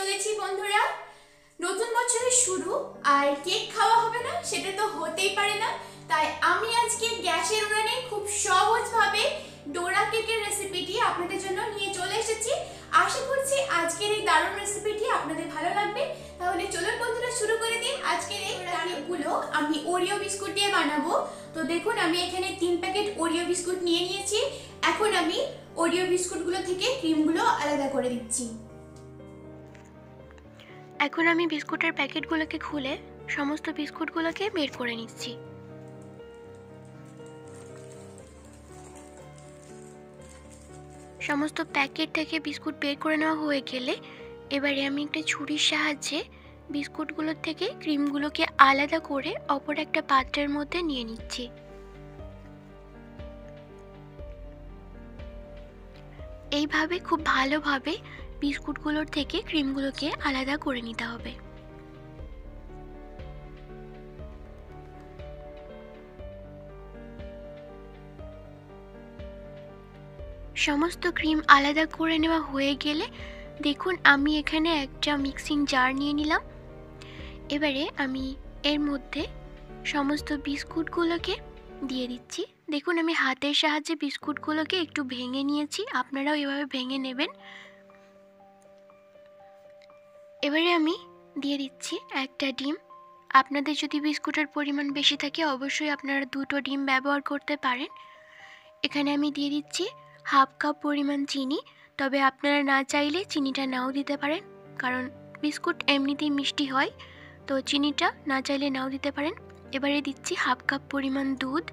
চলেছি বন্ধুরা। নতুন বছরের শুরু আর কেক খাওয়া হবে না সেটা তো হতেই পারে না। তাই আমি আজকে গ্যাসের উনানে খুব সহজভাবে ডোরা কেকের রেসিপিটি আপনাদের জন্য নিয়ে চলে এসেছি। আশা করছি আজকের এই দারুণ রেসিপিটি আপনাদের ভালো লাগবে। তাহলে চলুন বন্ধুরা শুরু করে দিন আজকের এই রান্নাগুলো আমি ওরিও বিস্কুট দিয়ে বানাবো। তো দেখুন আমি এখানে তিন প্যাকেট ওরিও বিস্কুট নিয়ে নিয়েছি। এখন আমি ওরিও বিস্কুটগুলো থেকে ক্রিমগুলো আলাদা করে দিচ্ছি। এখন আমি বিস্কুটের প্যাকেটগুলোকে খুলে সমস্ত বিস্কুটগুলোকে বের করে নিচ্ছি। সমস্ত প্যাকেট থেকে বিস্কুট বের করে নেওয়া হয়ে গেলে এবারে আমি একটা ছুরির সাহায্যে বিস্কুটগুলোর থেকে ক্রিমগুলোকে আলাদা করে অপর একটা পাত্রের মধ্যে নিয়ে নিচ্ছি। এইভাবে খুব ভালোভাবে বিস্কুটগুলোর থেকে ক্রিমগুলোকে আলাদা করে নিতে হবে। সমস্ত ক্রিম আলাদা করে নেওয়া হয়ে গেলে দেখুন আমি এখানে একটা মিক্সিং জার নিয়ে নিলাম। এবারে আমি এর মধ্যে সমস্ত বিস্কুটগুলোকে দিয়ে দিচ্ছি। দেখুন আমি হাতের সাহায্যে বিস্কুটগুলোকে একটু ভেঙে নিয়েছি। আপনারাও এভাবে ভেঙে নেবেন। এবারে আমি দিয়ে দিচ্ছি একটা ডিম। আপনাদের যদি বিস্কুটের পরিমাণ বেশি থাকে, অবশ্যই আপনারা দুটো ডিম ব্যবহার করতে পারেন। এখানে আমি দিয়ে দিচ্ছি হাফ কাপ পরিমাণ চিনি, তবে আপনারা না চাইলে চিনিটা নাও দিতে পারেন, কারণ বিস্কুট এমনিতেই মিষ্টি হয়, তো চিনিটা না চাইলে নাও দিতে পারেন। এবারে দিচ্ছি হাফ কাপ পরিমাণ দুধ।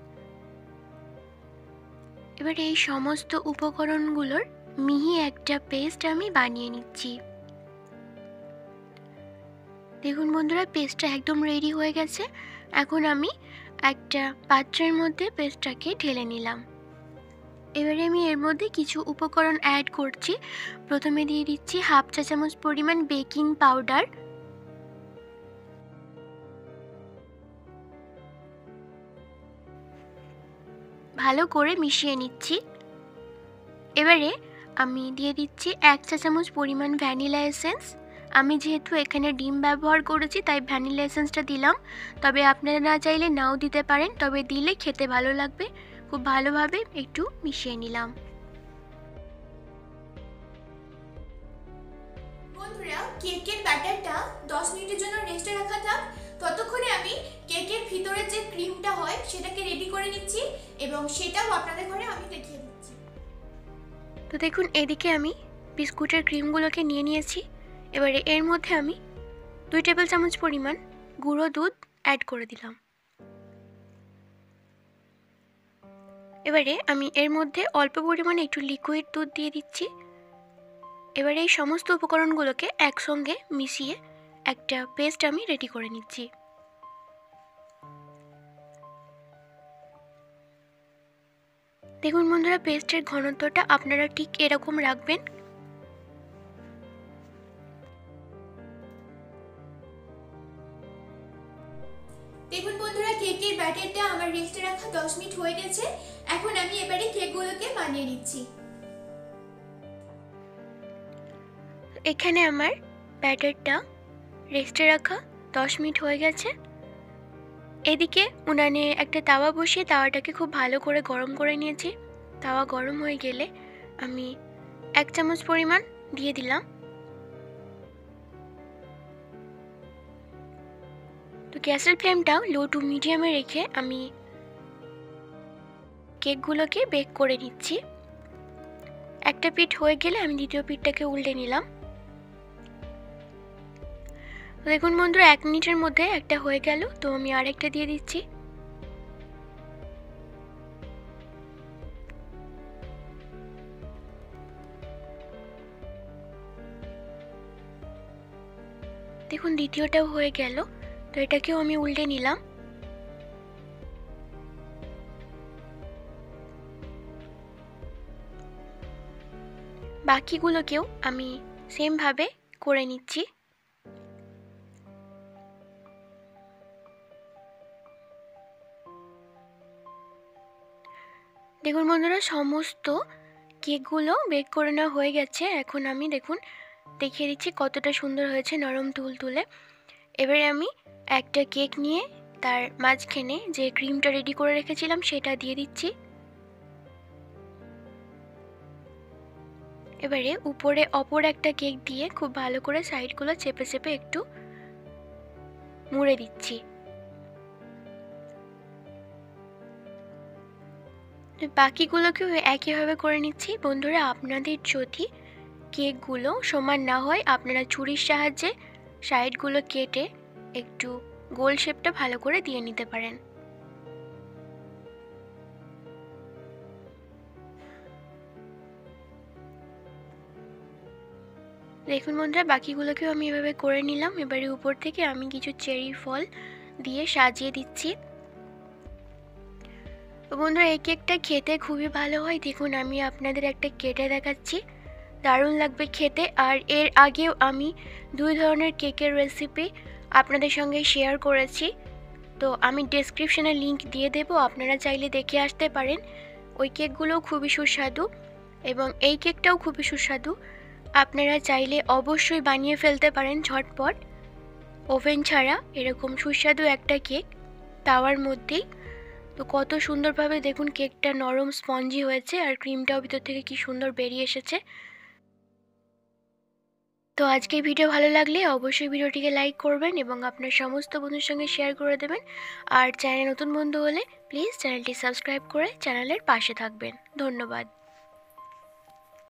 এবারে এই সমস্ত উপকরণগুলোর মিহি একটা পেস্ট আমি বানিয়ে নিচ্ছি। দেখুন বন্ধুরা পেস্টটা একদম রেডি হয়ে গেছে। এখন আমি একটা পাত্রের মধ্যে পেস্টটাকে ঢেলে নিলাম। এবারে আমি এর মধ্যে কিছু উপকরণ অ্যাড করছি। প্রথমে দিয়ে দিচ্ছি হাফ চা চামচ পরিমাণ বেকিং পাউডার ভালো করে মিশিয়ে নিচ্ছি। এবারে আমি দিয়ে দিচ্ছি এক চা চামচ পরিমাণ ভ্যানিলা এসেন্স আমি যেহেতু এখানে ডিম ব্যবহার করেছি তাই ভ্যানিলা এসেন্সটা দিলাম। তবে আপনারা না চাইলে নাও দিতে পারেন তবে দিলে খেতে ভালো লাগবে। খুব ভালোভাবে একটু মিশিয়ে নিলাম। বন্ধুরা কেকের ব্যাটারটা দশ মিনিটের জন্য রেস্টে রাখা থাক। ততক্ষণে আমি কেকের ভিতরে যে ক্রিমটা হয় সেটাকে রেডি করে নিচ্ছি এবং সেটাও আপনাদের ঘরে আমি দেখিয়ে দিচ্ছি। তো দেখুন এদিকে আমি বিস্কুটের ক্রিমগুলোকে নিয়ে নিয়েছি। এবারে এর মধ্যে আমি দুই টেবিল চামচ পরিমাণ গুঁড়ো দুধ অ্যাড করে দিলাম। এবারে আমি এর মধ্যে অল্প পরিমাণে একটু লিকুইড দুধ দিয়ে দিচ্ছি। এবারে এই সমস্ত উপকরণগুলোকে একসঙ্গে মিশিয়ে একটা পেস্ট আমি রেডি করে নিচ্ছি। দেখুন বন্ধুরা পেস্টের ঘনত্বটা আপনারা ঠিক এরকম রাখবেন। ব্যাটারটা আমার রেস্টে রাখা দশ মিনিট হয়ে গেছে, এখন আমি এবারে কেকগুলোকে বানিয়ে নিচ্ছি। এখানে আমার ব্যাটারটা রেস্টে রাখা দশ মিনিট হয়ে গেছে। এদিকে উনানে একটা তাওয়া বসিয়ে তাওয়াটাকে খুব ভালো করে গরম করে নিয়েছি। তাওয়া গরম হয়ে গেলে আমি এক চামচ পরিমাণ দিয়ে দিলাম। তো গ্যাসের ফ্লেমটাও লো টু মিডিয়ামে রেখে আমি কেকগুলোকে বেক করে নিচ্ছি। একটা পিঠ হয়ে গেলে আমি দ্বিতীয় পিঠটাকে উল্টে নিলাম। দেখুন বন্ধুরা, এক মিনিটের মধ্যে একটা হয়ে গেল, তো আমি আরেকটা দিয়ে দিচ্ছি। দেখুন, দ্বিতীয়টাও হয়ে গেল। তো এটাকেও আমি উল্টে নিলাম। বাকিগুলোকেও আমি সেমভাবে করে নিচ্ছি। দেখুন বন্ধুরা, সমস্ত কেকগুলো বেক করে নেওয়া হয়ে গেছে। এখন আমি দেখুন, দেখিয়ে দিচ্ছি কতটা সুন্দর হয়েছে নরম তুল তুলে এবারে আমি একটা কেক নিয়ে তার মাঝখানে যে ক্রিমটা রেডি করে রেখেছিলাম সেটা দিয়ে দিচ্ছি। এবারে উপরে অপর একটা কেক দিয়ে খুব ভালো করে সাইডগুলো চেপে চেপে একটু মুড়ে দিচ্ছি। বাকিগুলোকেও একইভাবে করে নিচ্ছি। বন্ধুরা, আপনাদের যদি কেকগুলো সমান না হয়, আপনারা ছুরির সাহায্যে সাইডগুলো কেটে একটু গোল শেপটা ভালো করে দিয়ে নিতে পারেন। দেখুন বন্ধুরা, বাকিগুলোকেও আমি এভাবে করে নিলাম। এবারে উপর থেকে আমি কিছু চেরি ফল দিয়ে সাজিয়ে দিচ্ছি। বন্ধুরা এই কেকটা খেতে খুবই ভালো হয়। দেখুন, আমি আপনাদের একটা কেটে দেখাচ্ছি। দারুণ লাগবে খেতে। আর এর আগেও আমি দুই ধরনের কেকের রেসিপি আপনাদের সঙ্গে শেয়ার করেছি। তো আমি ডেসক্রিপশনে লিংক দিয়ে দেবো, আপনারা চাইলে দেখে আসতে পারেন। ওই কেকগুলোও খুবই সুস্বাদু এবং এই কেকটাও খুবই সুস্বাদু। আপনারা চাইলে অবশ্যই বানিয়ে ফেলতে পারেন ঝটপট। ওভেন ছাড়া এরকম সুস্বাদু একটা কেক তাওয়ার মধ্যেই। তো কত সুন্দরভাবে দেখুন, কেকটা নরম স্পঞ্জি হয়েছে আর ক্রিমটাও ভিতর থেকে কি সুন্দর বেরিয়ে এসেছে। তো আজকে ভিডিও ভালো লাগলে অবশ্যই ভিডিওটিকে লাইক করবেন এবং আপনার সমস্ত বন্ধুর সঙ্গে শেয়ার করে দেবেন। আর চ্যানেল নতুন বন্ধু হলে প্লিজ চ্যানেলটি সাবস্ক্রাইব করে চ্যানেলের পাশে থাকবেন। ধন্যবাদ।